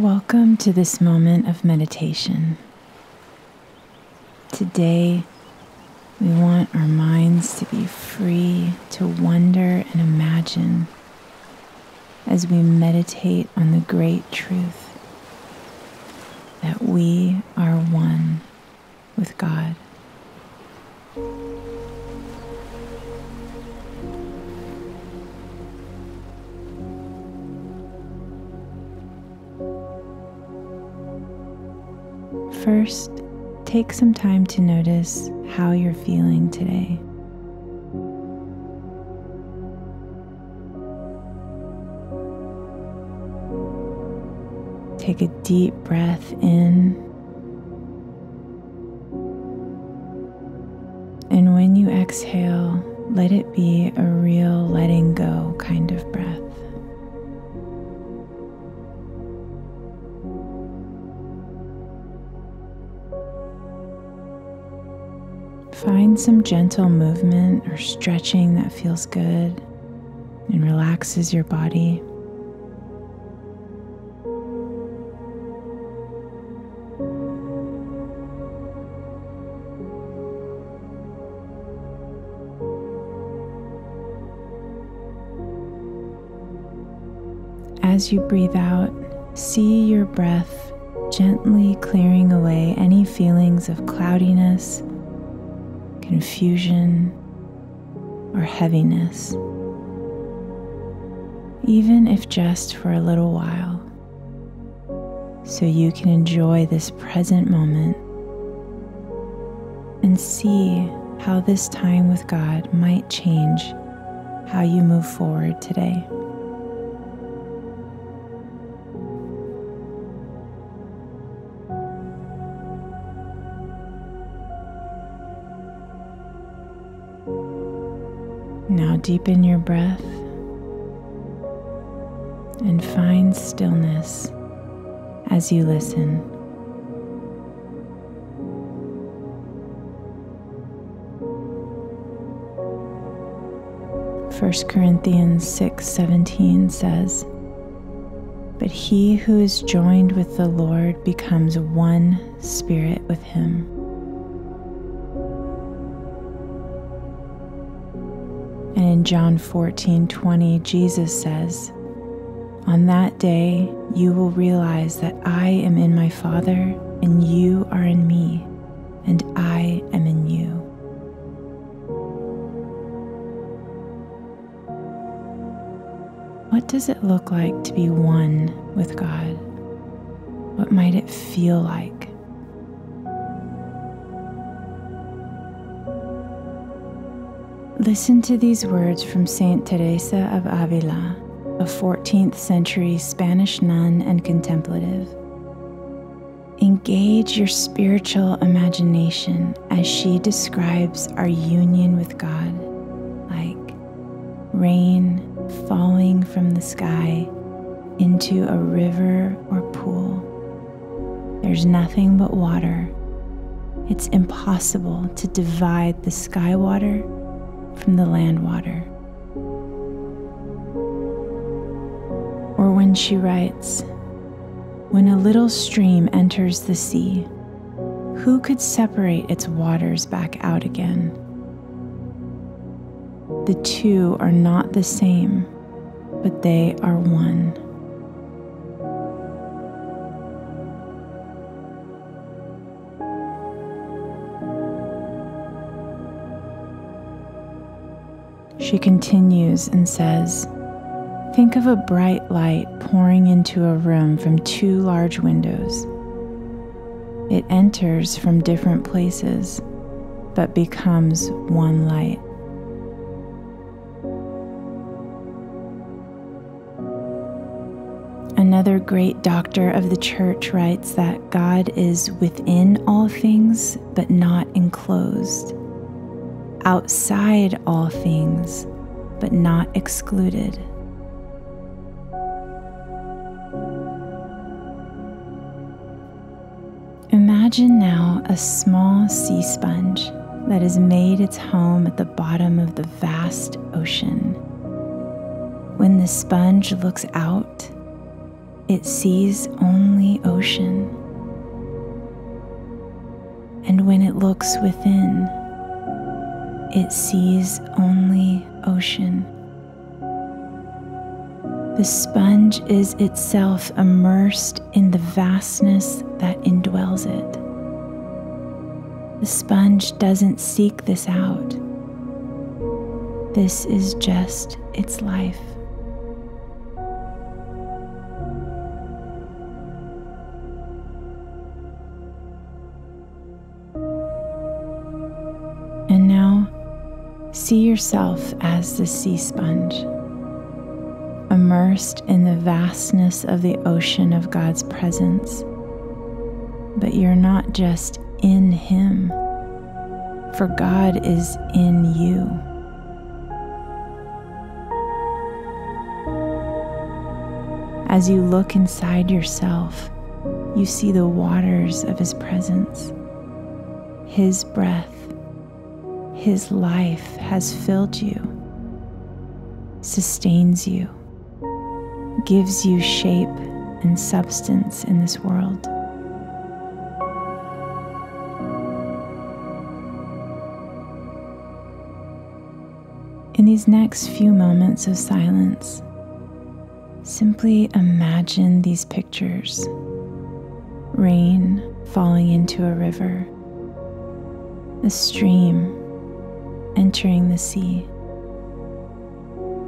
Welcome to this moment of meditation. Today, we want our minds to be free to wonder and imagine as we meditate on the great truth that we are one with God. First, take some time to notice how you're feeling today. Take a deep breath in. And when you exhale, let it be a real letting go kind of breath. Find some gentle movement or stretching that feels good and relaxes your body. As you breathe out, see your breath gently clearing away any feelings of cloudiness confusion, or heaviness, even if just for a little while, so you can enjoy this present moment and see how this time with God might change how you move forward today. Now deepen your breath and find stillness as you listen. First Corinthians 6:17 says, "But he who is joined with the Lord becomes one spirit with him." In John 14 20, Jesus says, On that day you will realize that I am in my Father, and you are in me, and I am in you. What does it look like to be one with God? What might it feel like? Listen to these words from Saint Teresa of Avila, a 14th century Spanish nun and contemplative. Engage your spiritual imagination as she describes our union with God, like rain falling from the sky into a river or pool. There's nothing but water. It's impossible to divide the sky water from the land water. Or when she writes, When a little stream enters the sea, who could separate its waters back out again? The two are not the same, but they are one. She continues and says, Think of a bright light pouring into a room from two large windows. It enters from different places, but becomes one light. Another great doctor of the church writes that God is within all things, but not enclosed outside all things, but not excluded. Imagine now a small sea sponge that has made its home at the bottom of the vast ocean. When the sponge looks out, it sees only ocean. And when it looks within, it sees only ocean. The sponge is itself immersed in the vastness that indwells it. The sponge doesn't seek this out. This is just its life. See yourself as the sea sponge, immersed in the vastness of the ocean of God's presence. But you're not just in Him, for God is in you. As you look inside yourself, you see the waters of His presence. His breath, His life has filled you, sustains you, gives you shape and substance in this world. In these next few moments of silence, simply imagine these pictures rain falling into a river, a stream entering the sea,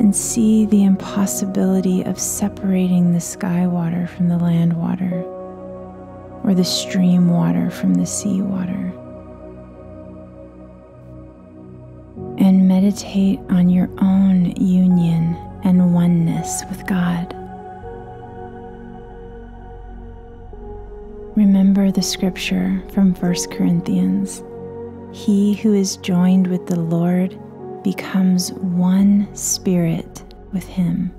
and see the impossibility of separating the sky water from the land water or the stream water from the sea water. and meditate on your own union and oneness with God. Remember the scripture from 1 Corinthians He who is joined with the Lord becomes one spirit with him.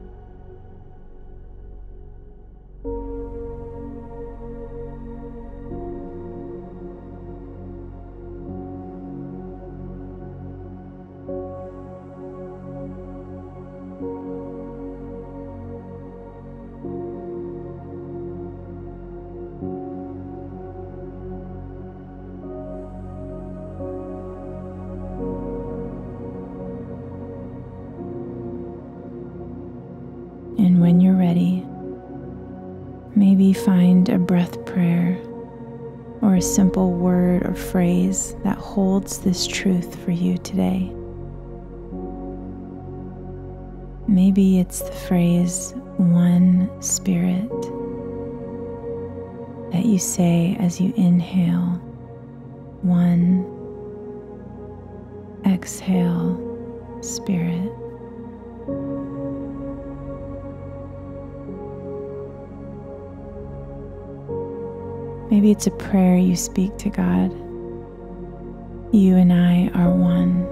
Maybe find a breath prayer or a simple word or phrase that holds this truth for you today. Maybe it's the phrase one spirit that you say as you inhale, one, exhale, spirit. Maybe it's a prayer you speak to God. You and I are one.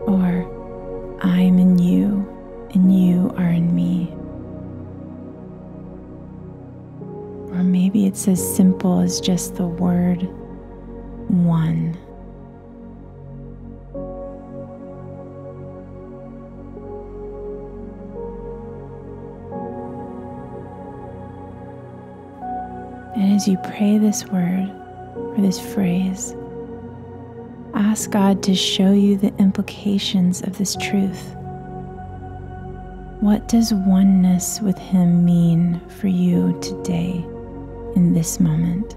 Or I'm in you and you are in me. Or maybe it's as simple as just the word one. And as you pray this word or this phrase, ask God to show you the implications of this truth. What does oneness with Him mean for you today in this moment?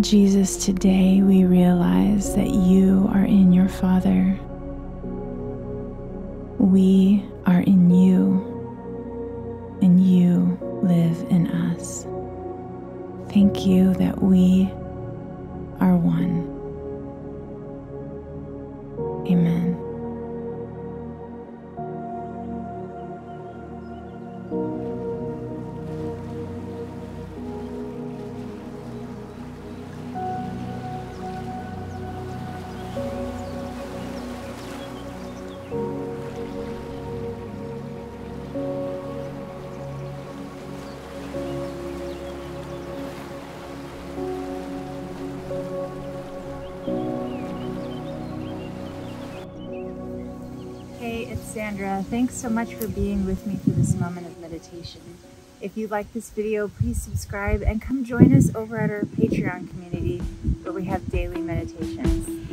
Jesus, today we realize that you are in your Father. We are in you, and you live in us. Thank you that we are one. Amen. Sandra. Thanks so much for being with me through this moment of meditation. If you like this video, please subscribe and come join us over at our Patreon community where we have daily meditations.